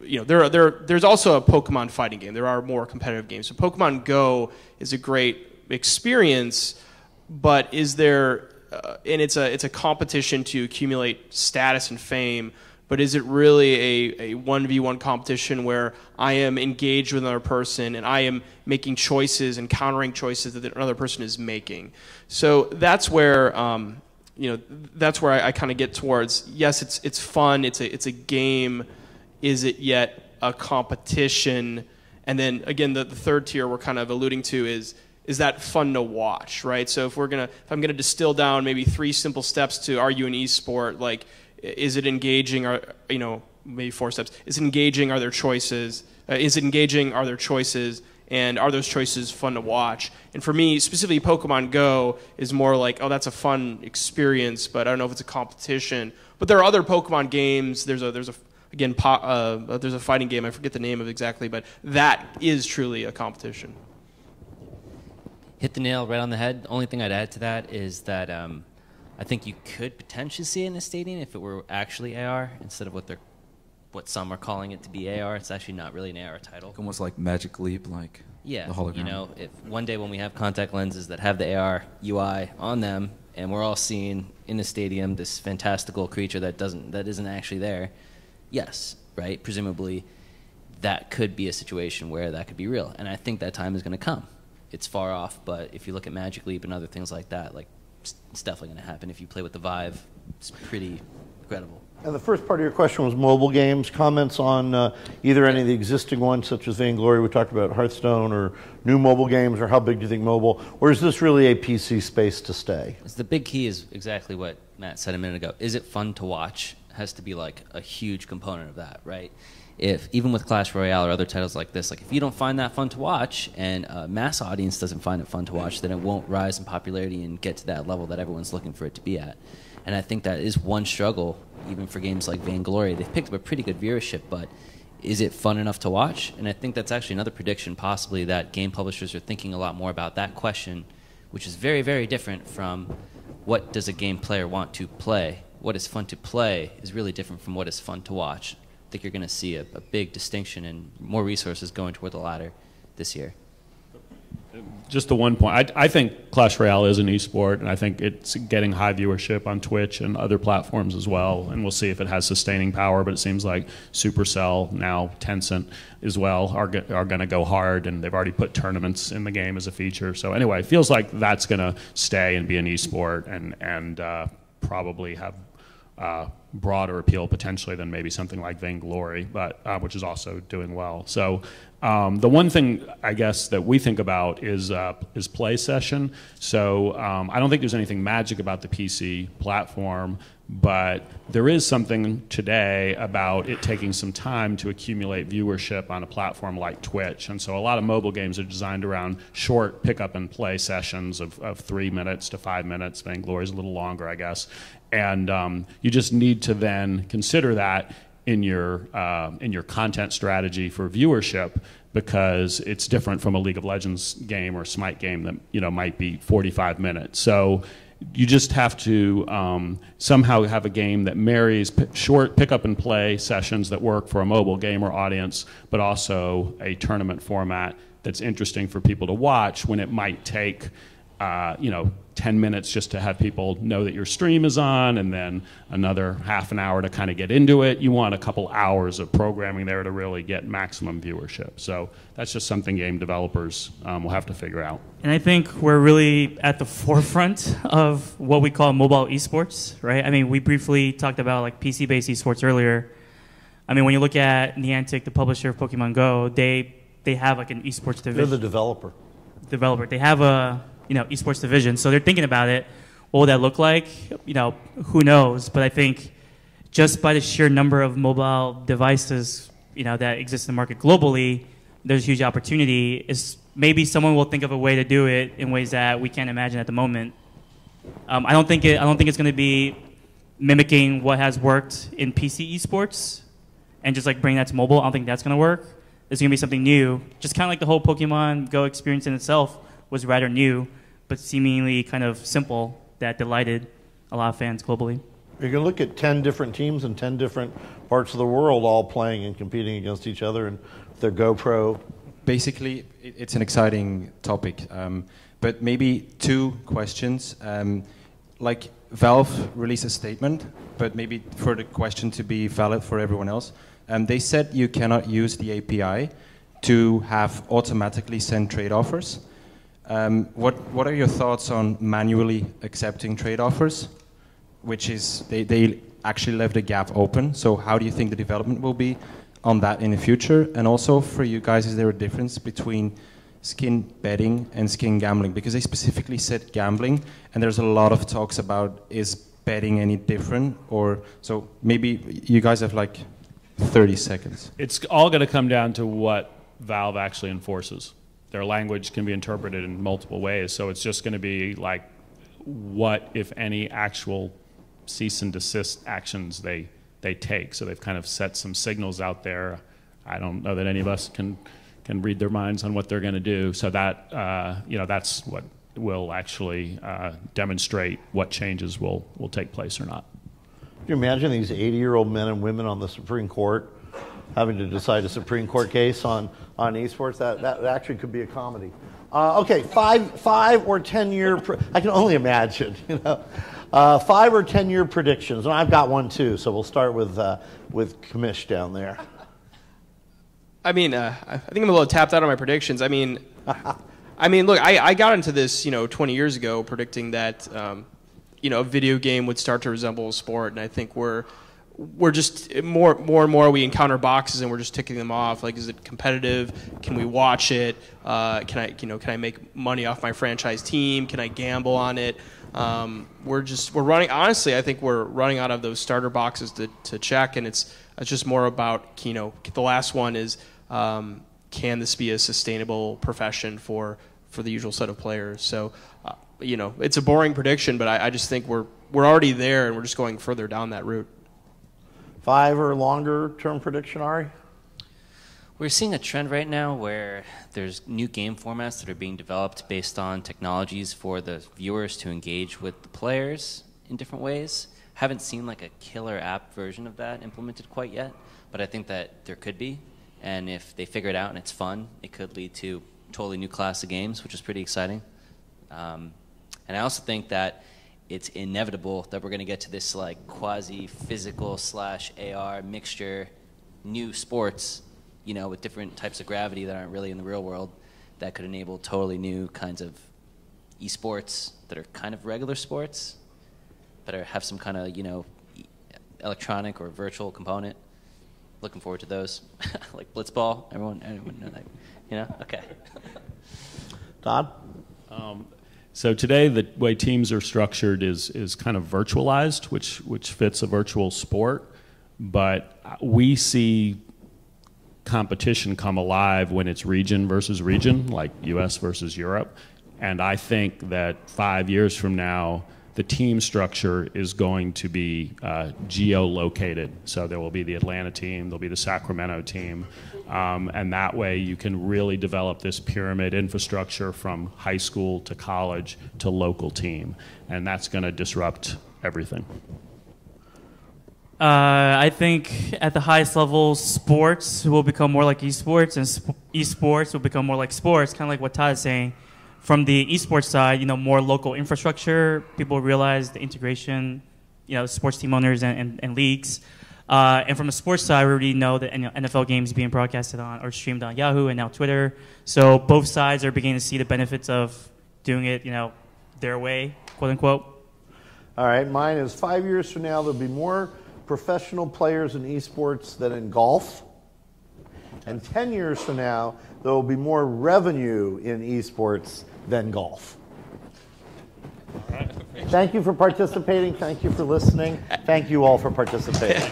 you know there there there's also a Pokemon fighting game. There are more competitive games. So Pokemon Go is a great experience, but is there uh, and it's a it's a competition to accumulate status and fame. But is it really a, a 1v1 competition where I am engaged with another person and I am making choices and countering choices that another person is making? So that's where um, you know that's where I, I kind of get towards. Yes, it's it's fun. It's a it's a game. Is it yet a competition? And then again, the, the third tier we're kind of alluding to is is that fun to watch, right? So if we're gonna, if I'm gonna distill down maybe three simple steps to are you an e-sport, like, is it engaging? Or you know, maybe four steps. Is it engaging? Are there choices? Uh, is it engaging? Are there choices? And are those choices fun to watch? And for me, specifically, Pokemon Go is more like, oh, that's a fun experience, but I don't know if it's a competition. But there are other Pokemon games. There's a there's a again po- uh, there's a fighting game. I forget the name of exactly, but that is truly a competition hit the nail right on the head. The only thing I'd add to that is that um, I think you could potentially see it in a stadium if it were actually AR instead of what they're what some are calling it to be AR. It's actually not really an AR title. Almost like Magic Leap, like yeah, you know, if one day when we have contact lenses that have the AR UI on them, and we're all seeing in the stadium this fantastical creature that doesn't that isn't actually there, yes, right? Presumably, that could be a situation where that could be real, and I think that time is going to come it's far off. But if you look at Magic Leap and other things like that, like it's definitely going to happen. If you play with the Vive, it's pretty incredible. And the first part of your question was mobile games. Comments on uh, either any of the existing ones, such as Vainglory, we talked about Hearthstone, or new mobile games, or how big do you think mobile? Or is this really a PC space to stay? the big key is exactly what Matt said a minute ago. Is it fun to watch? Has to be like a huge component of that, right? If even with Clash Royale or other titles like this, like if you don't find that fun to watch and a mass audience doesn't find it fun to watch, then it won't rise in popularity and get to that level that everyone's looking for it to be at. And I think that is one struggle, even for games like Vainglory. They've picked up a pretty good viewership, but is it fun enough to watch? And I think that's actually another prediction, possibly, that game publishers are thinking a lot more about that question, which is very, very different from what does a game player want to play. What is fun to play is really different from what is fun to watch think you're going to see a, a, big distinction and more resources going toward the latter this year. Just the one point, I, I, think Clash Royale is an esport, and I think it's getting high viewership on Twitch and other platforms as well. And we'll see if it has sustaining power. But it seems like Supercell now Tencent as well are are going to go hard, and they've already put tournaments in the game as a feature. So anyway, it feels like that's going to stay and be an esport, and and uh, probably have uh, broader appeal potentially than maybe something like Vainglory, but uh, which is also doing well. So um, the one thing I guess that we think about is uh, is play session. So um, I don't think there's anything magic about the PC platform, But there is something today about it taking some time to accumulate viewership on a platform like Twitch. And so a lot of mobile games are designed around short pick up and play sessions of, of three minutes to five minutes. Vainglory is a little longer, I guess. And um, you just need to then consider that in your, uh, in your content strategy for viewership because it's different from a League of Legends game or Smite game that you know might be 45 minutes. So you just have to um, somehow have a game that marries short pick up and play sessions that work for a mobile gamer audience, but also a tournament format that's interesting for people to watch when it might take uh, you know 10 minutes just to have people know that your stream is on and then another half an hour to kind of get into it you want a couple hours of programming there to really get maximum viewership so that's just something game developers um, will have to figure out And I think we're really at the forefront of what we call mobile esports, right? I mean, we briefly talked about like PC-based esports earlier. I mean, when you look at Niantic, the publisher of Pokemon Go, they they have like an esports They're the developer. developer. They have a you know esports division, so they're thinking about it. What would that look like? You know, who knows? But I think just by the sheer number of mobile devices you know that exist in the market globally, there's a huge opportunity. Is maybe someone will think of a way to do it in ways that we can't imagine at the moment. Um, I don't think it. I don't think it's going to be mimicking what has worked in PC esports and just like bring that to mobile. I don't think that's going to work. It's going to be something new. Just kind of like the whole Pokemon Go experience in itself was rather new, but seemingly kind of simple that delighted a lot of fans globally. You can look at 10 different teams in 10 different parts of the world all playing and competing against each other and their GoPro. Basically, it's an exciting topic. Um, but maybe two questions. Um, like Valve released a statement, but maybe for the question to be valid for everyone else, um, they said you cannot use the API to have automatically send trade offers. Um, what What are your thoughts on manually accepting trade offers? Which is they, they actually left a gap open. So how do you think the development will be on that in the future? And also for you guys, is there a difference between skin betting and skin gambling? Because they specifically said gambling, and there's a lot of talks about is betting any different or so maybe you guys have like 30 seconds. it's all going to come down to what Valve actually enforces. Their language can be interpreted in multiple ways, so it's just going to be like what, if any, actual cease and desist actions they they take. So they've kind of set some signals out there. I don't know that any of us can can read their minds on what they're going to do. So that uh, you know that's what will actually uh, demonstrate what changes will will take place or not. Can you imagine these 80 year old men and women on the Supreme Court having to decide a Supreme Court case on, on esports? That, that actually could be a comedy. Uh, okay, five, five or 10 year, I can only imagine, you know. Uh, five or 10 year predictions. And I've got one too, so we'll start with, uh, with Kamish down there. I mean, uh, I think I'm a little tapped out on my predictions. I mean, I mean, look, I, I got into this, you know, 20 years ago, predicting that, um, you know, a video game would start to resemble a sport, and I think we're we're just more more and more we encounter boxes and we're just ticking them off. Like, is it competitive? Can we watch it? Uh, can I, you know, can I make money off my franchise team? Can I gamble on it? Um, we're just we're running. Honestly, I think we're running out of those starter boxes to, to check, and it's it's just more about you know the last one is um, can this be a sustainable profession for for the usual set of players? So uh, you know it's a boring prediction, but I, I just think we're we're already there, and we're just going further down that route. Five or longer term prediction, Ari? We're seeing a trend right now where there's new game formats that are being developed based on technologies for the viewers to engage with the players in different ways. Haven't seen like a killer app version of that implemented quite yet, but I think that there could be. And if they figure it out and it's fun, it could lead to totally new class of games, which is pretty exciting. Um, and I also think that it's inevitable that we're going to get to this like quasi physical slash AR mixture new sports, you know, with different types of gravity that aren't really in the real world that could enable totally new kinds of esports that are kind of regular sports, but are, have some kind of, you know, e- electronic or virtual component. Looking forward to those. like Blitzball. Everyone, everyone know that. You know? Okay. Todd? Um, So today, the way teams are structured is is kind of virtualized, which which fits a virtual sport. But we see competition come alive when it's region versus region, like U.S. versus Europe. And I think that five years from now, the team structure is going to be uh, geo-located. So there will be the Atlanta team, there'll be the Sacramento team, um, and that way you can really develop this pyramid infrastructure from high school to college to local team, and that's going to disrupt everything. Uh, I think at the highest level, sports will become more like esports, and sp- esports will become more like sports. Kind of like what Todd is saying. From the esports side, you know, more local infrastructure. People realize the integration, you know, sports team owners and, and, and leagues. Uh, and from the sports side, we already know that NFL games being broadcasted on or streamed on Yahoo and now Twitter. So both sides are beginning to see the benefits of doing it, you know, their way, quote unquote. All right, mine is five years from now, there'll be more professional players in esports than in golf. And 10 years from now, there will be more revenue in esports than golf. Thank you for participating. Thank you for listening. Thank you all for participating.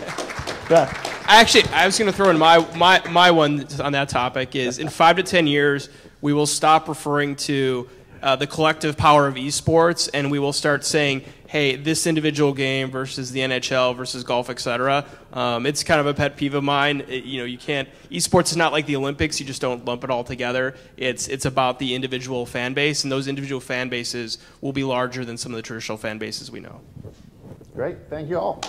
Actually, I was going to throw in my, my, my one on that topic is in five to 10 years, we will stop referring to uh, the collective power of esports and we will start saying, hey, this individual game versus the NHL versus golf, etc. Um, it's kind of a pet peeve of mine. It, you know, you can't, esports is not like the Olympics. You just don't lump it all together. It's, it's about the individual fan base, and those individual fan bases will be larger than some of the traditional fan bases we know. Great. Thank you all.